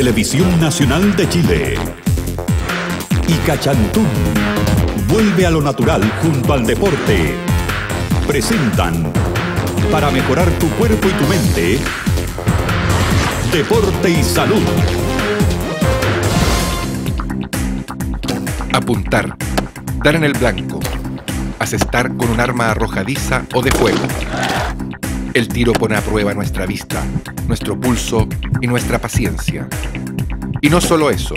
Televisión Nacional de Chile. Y Cachantún vuelve a lo natural junto al deporte. Presentan, para mejorar tu cuerpo y tu mente, Deporte y Salud. Apuntar, dar en el blanco, asestar con un arma arrojadiza o de fuego. El tiro pone a prueba nuestra vista, nuestro pulso y nuestra paciencia. Y no solo eso,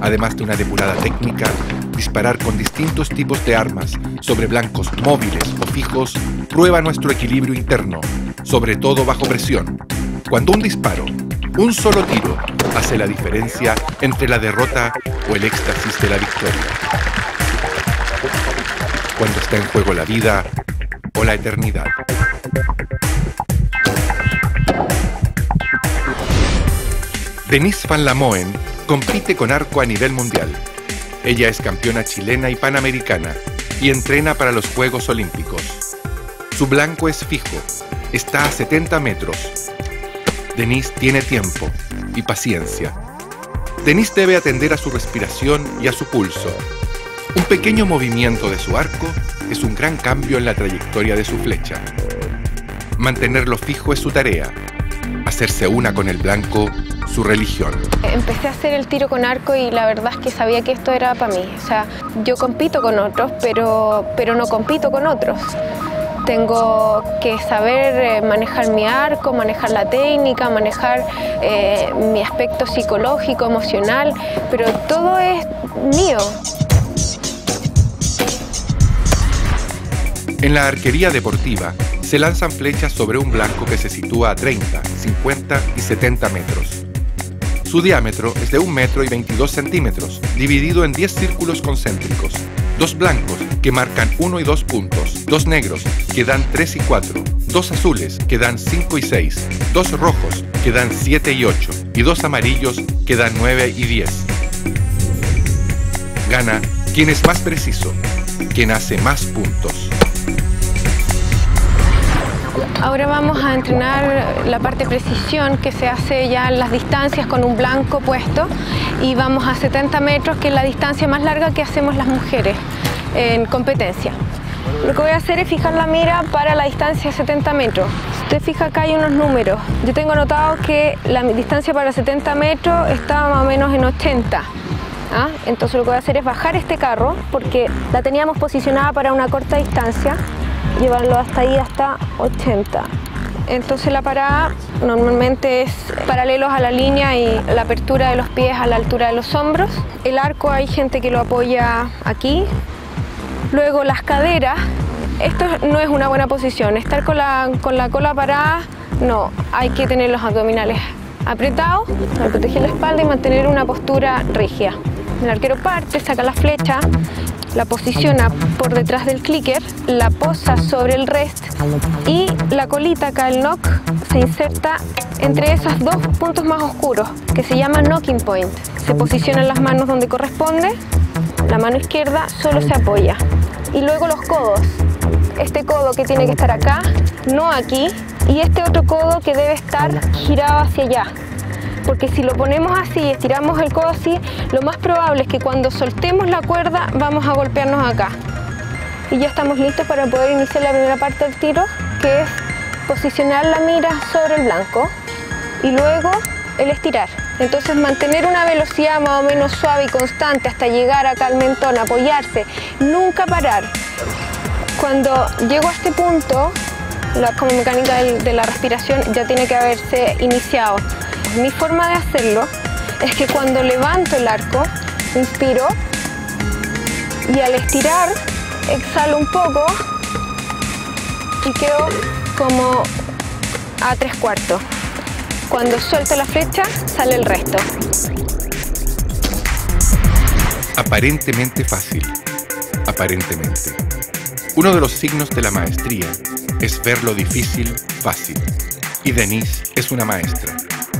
además de una depurada técnica, disparar con distintos tipos de armas sobre blancos móviles o fijos prueba nuestro equilibrio interno, sobre todo bajo presión. Cuando un disparo, un solo tiro, hace la diferencia entre la derrota o el éxtasis de la victoria. Cuando está en juego la vida o la eternidad. Denise Van Lamoen compite con arco a nivel mundial. Ella es campeona chilena y panamericana y entrena para los Juegos Olímpicos. Su blanco es fijo, está a 70 metros. Denise tiene tiempo y paciencia. Denise debe atender a su respiración y a su pulso. Un pequeño movimiento de su arco es un gran cambio en la trayectoria de su flecha. Mantenerlo fijo es su tarea. Hacerse una con el blanco su religión. Empecé a hacer el tiro con arco y la verdad es que sabía que esto era para mí. O sea, yo compito con otros, pero, pero no compito con otros. Tengo que saber eh, manejar mi arco, manejar la técnica, manejar eh, mi aspecto psicológico, emocional, pero todo es mío. En la arquería deportiva se lanzan flechas sobre un blanco que se sitúa a 30, 50 y 70 metros. Su diámetro es de 1 metro y 22 centímetros, dividido en 10 círculos concéntricos. Dos blancos, que marcan 1 y 2 puntos. Dos negros, que dan 3 y 4. Dos azules, que dan 5 y 6. Dos rojos, que dan 7 y 8. Y dos amarillos, que dan 9 y 10. Gana quien es más preciso, quien hace más puntos. Ahora vamos a entrenar la parte precisión que se hace ya en las distancias con un blanco puesto y vamos a 70 metros que es la distancia más larga que hacemos las mujeres en competencia. Lo que voy a hacer es fijar la mira para la distancia de 70 metros. Si usted fija acá hay unos números. Yo tengo anotado que la distancia para 70 metros está más o menos en 80. ¿ah? Entonces lo que voy a hacer es bajar este carro porque la teníamos posicionada para una corta distancia llevarlo hasta ahí, hasta 80. Entonces la parada normalmente es paralelos a la línea y la apertura de los pies a la altura de los hombros. El arco hay gente que lo apoya aquí. Luego las caderas, esto no es una buena posición. Estar con la, con la cola parada, no, hay que tener los abdominales apretados para proteger la espalda y mantener una postura rígida. El arquero parte, saca la flecha, la posiciona por detrás del clicker, la posa sobre el rest y la colita acá, el knock, se inserta entre esos dos puntos más oscuros que se llama knocking point. Se posicionan las manos donde corresponde, la mano izquierda solo se apoya. Y luego los codos. Este codo que tiene que estar acá, no aquí, y este otro codo que debe estar girado hacia allá porque si lo ponemos así, estiramos el codo así, lo más probable es que cuando soltemos la cuerda vamos a golpearnos acá. Y ya estamos listos para poder iniciar la primera parte del tiro, que es posicionar la mira sobre el blanco y luego el estirar. Entonces mantener una velocidad más o menos suave y constante hasta llegar acá al mentón, apoyarse, nunca parar. Cuando llego a este punto, como mecánica de la respiración ya tiene que haberse iniciado. Mi forma de hacerlo es que cuando levanto el arco, inspiro y al estirar exhalo un poco y quedo como a tres cuartos. Cuando suelto la flecha, sale el resto. Aparentemente fácil. Aparentemente. Uno de los signos de la maestría es ver lo difícil fácil. Y Denise es una maestra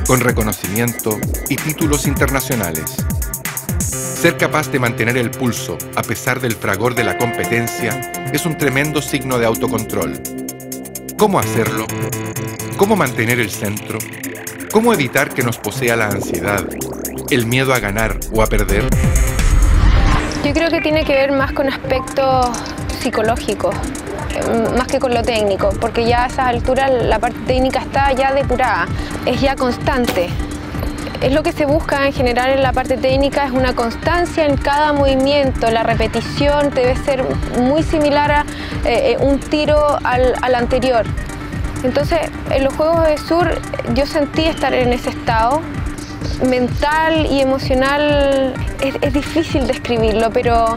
con reconocimiento y títulos internacionales. Ser capaz de mantener el pulso a pesar del fragor de la competencia es un tremendo signo de autocontrol. ¿Cómo hacerlo? ¿Cómo mantener el centro? ¿Cómo evitar que nos posea la ansiedad, el miedo a ganar o a perder? Yo creo que tiene que ver más con aspectos psicológicos, más que con lo técnico, porque ya a esas alturas la parte técnica está ya depurada, es ya constante. Es lo que se busca en general en la parte técnica, es una constancia en cada movimiento, la repetición debe ser muy similar a eh, eh, un tiro al, al anterior. Entonces, en los Juegos de Sur yo sentí estar en ese estado, mental y emocional es, difícil describirlo, pero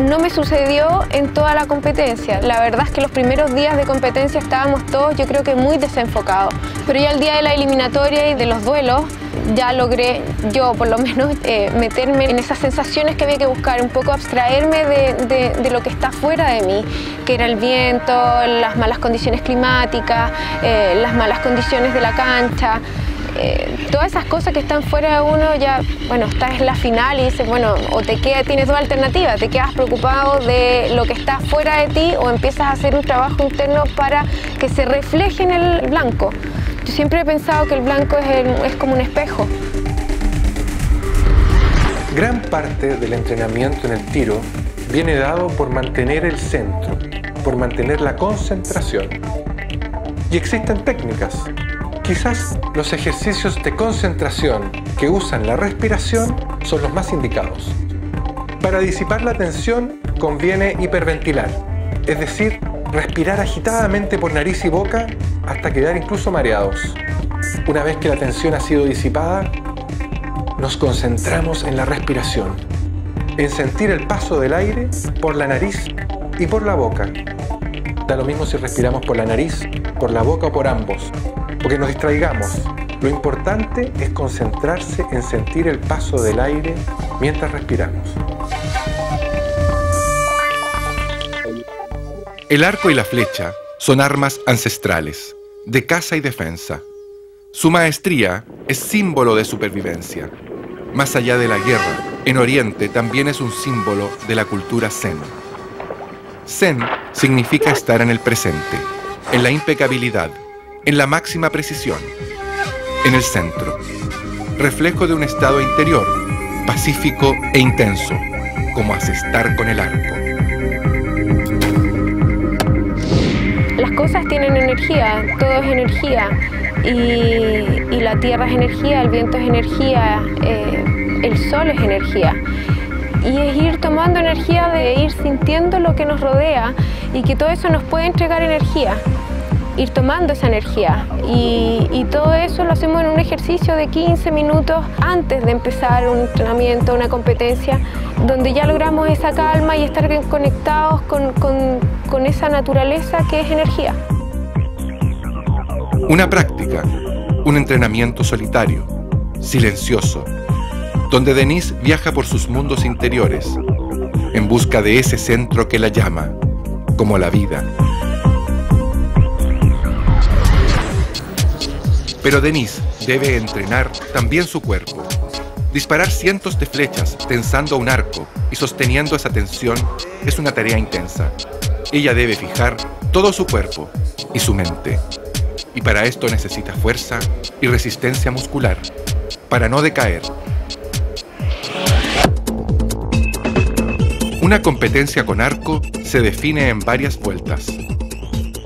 no me sucedió en toda la competencia. La verdad es que los primeros días de competencia estábamos todos, yo creo que muy desenfocados. Pero ya el día de la eliminatoria y de los duelos, ya logré yo por lo menos eh, meterme en esas sensaciones que había que buscar, un poco abstraerme de, lo que está fuera de mí, que era el viento, las malas condiciones climáticas, eh, las malas condiciones de la cancha. Eh, todas esas cosas que están fuera de uno ya, bueno, estás en la final y dices, bueno, o te quedas, tienes dos alternativas, te quedas preocupado de lo que está fuera de ti o empiezas a hacer un trabajo interno para que se refleje en el blanco. Yo siempre he pensado que el blanco es, es como un espejo. Gran parte del entrenamiento en el tiro viene dado por mantener el centro, por mantener la concentración. Y existen técnicas Quizás los ejercicios de concentración que usan la respiración son los más indicados. Para disipar la tensión conviene hiperventilar, es decir, respirar agitadamente por nariz y boca hasta quedar incluso mareados. Una vez que la tensión ha sido disipada, nos concentramos en la respiración, en sentir el paso del aire por la nariz y por la boca. Da lo mismo si respiramos por la nariz, por la boca o por ambos porque nos distraigamos. Lo importante es concentrarse en sentir el paso del aire mientras respiramos. El arco y la flecha son armas ancestrales, de caza y defensa. Su maestría es símbolo de supervivencia. Más allá de la guerra, en Oriente también es un símbolo de la cultura zen. Zen significa estar en el presente, en la impecabilidad, en la máxima precisión, en el centro, reflejo de un estado interior, pacífico e intenso, como asestar con el arco. Las cosas tienen energía, todo es energía, y, la tierra es energía, el viento es energía, eh, el sol es energía y es ir tomando energía de ir sintiendo lo que nos rodea y que todo eso nos puede entregar energía ir tomando esa energía. Y, todo eso lo hacemos en un ejercicio de 15 minutos antes de empezar un entrenamiento, una competencia, donde ya logramos esa calma y estar conectados con, con esa naturaleza que es energía. Una práctica, un entrenamiento solitario, silencioso, donde Denise viaja por sus mundos interiores en busca de ese centro que la llama, como la vida. Pero Denise debe entrenar también su cuerpo. Disparar cientos de flechas tensando un arco y sosteniendo esa tensión es una tarea intensa. Ella debe fijar todo su cuerpo y su mente. Y para esto necesita fuerza y resistencia muscular, para no decaer. Una competencia con arco se define en varias vueltas.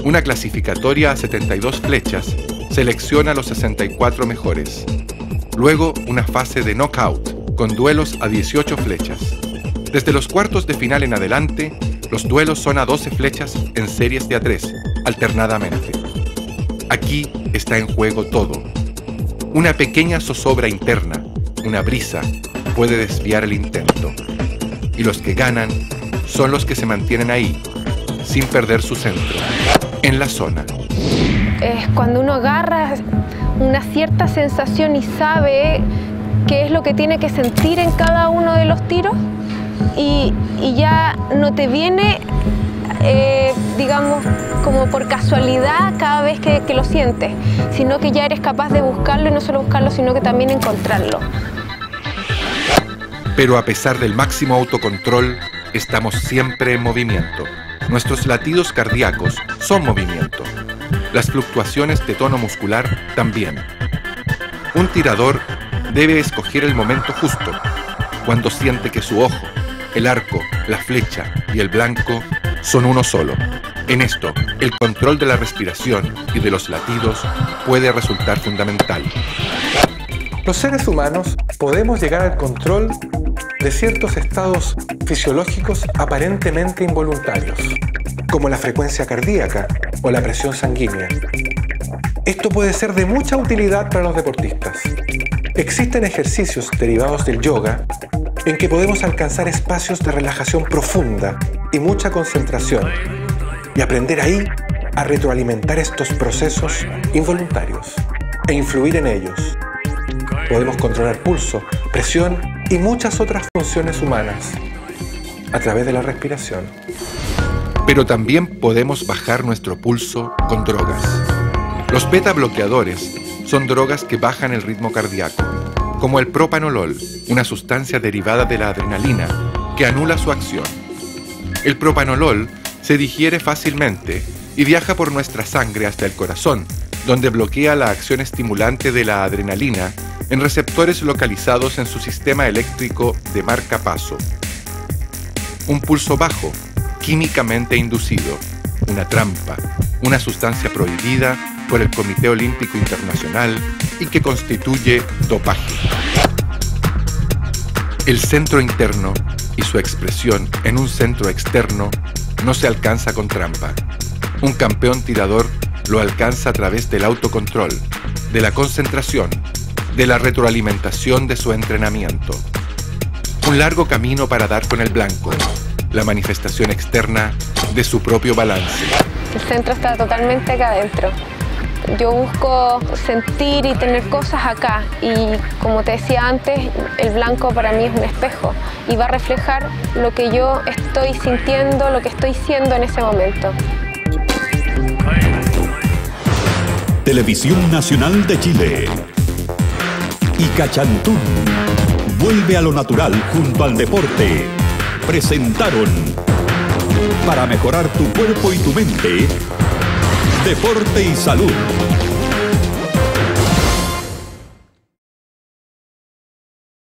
Una clasificatoria a 72 flechas selecciona los 64 mejores. Luego una fase de knockout con duelos a 18 flechas. Desde los cuartos de final en adelante, los duelos son a 12 flechas en series de A3, alternadamente. Aquí está en juego todo. Una pequeña zozobra interna, una brisa, puede desviar el intento. Y los que ganan son los que se mantienen ahí, sin perder su centro, en la zona es cuando uno agarra una cierta sensación y sabe qué es lo que tiene que sentir en cada uno de los tiros y, ya no te viene, eh, digamos, como por casualidad cada vez que, que lo sientes, sino que ya eres capaz de buscarlo y no solo buscarlo, sino que también encontrarlo. Pero a pesar del máximo autocontrol, estamos siempre en movimiento. Nuestros latidos cardíacos son movimiento. Las fluctuaciones de tono muscular también. Un tirador debe escoger el momento justo, cuando siente que su ojo, el arco, la flecha y el blanco son uno solo. En esto, el control de la respiración y de los latidos puede resultar fundamental. Los seres humanos podemos llegar al control de ciertos estados fisiológicos aparentemente involuntarios, como la frecuencia cardíaca o la presión sanguínea. Esto puede ser de mucha utilidad para los deportistas. Existen ejercicios derivados del yoga en que podemos alcanzar espacios de relajación profunda y mucha concentración y aprender ahí a retroalimentar estos procesos involuntarios e influir en ellos podemos controlar pulso, presión y muchas otras funciones humanas a través de la respiración. Pero también podemos bajar nuestro pulso con drogas. Los beta bloqueadores son drogas que bajan el ritmo cardíaco, como el propanolol, una sustancia derivada de la adrenalina que anula su acción. El propanolol se digiere fácilmente y viaja por nuestra sangre hasta el corazón, donde bloquea la acción estimulante de la adrenalina en receptores localizados en su sistema eléctrico de marca paso. Un pulso bajo, químicamente inducido, una trampa, una sustancia prohibida por el Comité Olímpico Internacional y que constituye dopaje. El centro interno y su expresión en un centro externo no se alcanza con trampa. Un campeón tirador lo alcanza a través del autocontrol, de la concentración de la retroalimentación de su entrenamiento. Un largo camino para dar con el blanco, la manifestación externa de su propio balance. El centro está totalmente acá adentro. Yo busco sentir y tener cosas acá y como te decía antes, el blanco para mí es un espejo y va a reflejar lo que yo estoy sintiendo, lo que estoy siendo en ese momento. Televisión Nacional de Chile y Cachantún. Vuelve a lo natural junto al deporte. Presentaron para mejorar tu cuerpo y tu mente. Deporte y salud